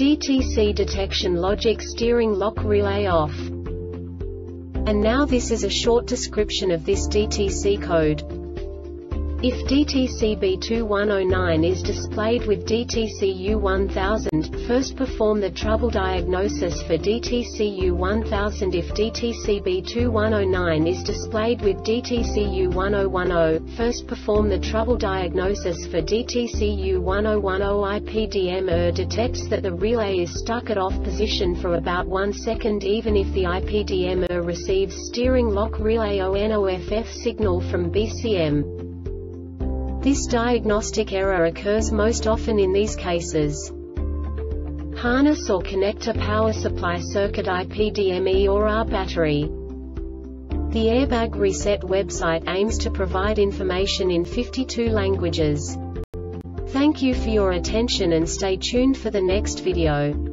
DTC detection logic steering lock relay off. And now this is a short description of this DTC code. If DTC-B2109 is displayed with DTC-U1000, first perform the trouble diagnosis for DTC-U1000 If DTC-B2109 is displayed with DTC-U1010, first perform the trouble diagnosis for DTC-U1010 IPDM ER detects that the relay is stuck at off position for about 1 second even if the IPDM ER receives steering lock relay ONOFF signal from BCM. This diagnostic error occurs most often in these cases. Harness or connector power supply circuit IPDME or R battery. The Airbag Reset website aims to provide information in 52 languages. Thank you for your attention and stay tuned for the next video.